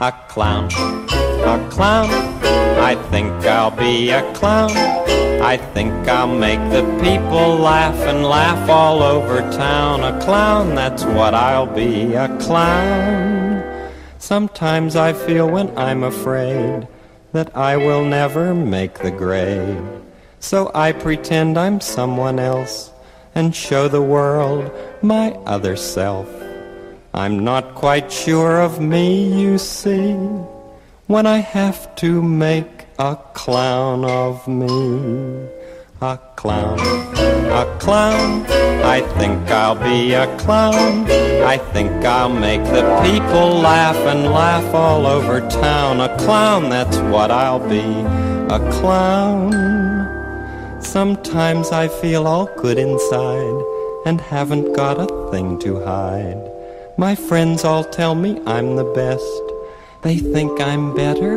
a clown, a clown. I think I'll be a clown. I think I'll make the people laugh and laugh all over town. A clown, that's what I'll be, a clown. Sometimes I feel when I'm afraid that I will never make the grade. So I pretend I'm someone else and show the world my other self. I'm not quite sure of me, you see, when I have to make a clown of me. A clown, a clown, I think I'll be a clown. I think I'll make the people laugh and laugh all over town. A clown, that's what I'll be, a clown. Sometimes I feel all good inside and haven't got a thing to hide. My friends all tell me I'm the best. They think I'm better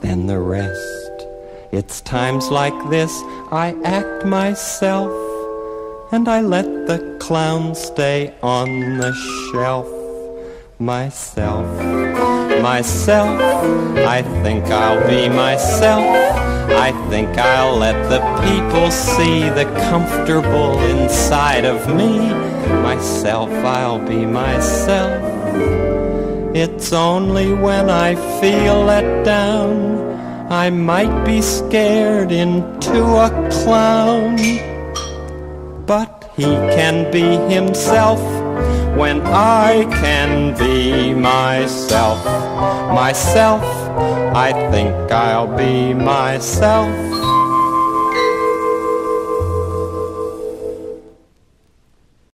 than the rest. It's times like this I act myself and I let the clown stay on the shelf. Myself, myself, I think I'll be myself. I think I'll let the people see the comfortable inside of me. Myself, I'll be myself. It's only when I feel let down I might be scared into a clown, but he can be himself when I can be myself. Myself, I think I'll be myself.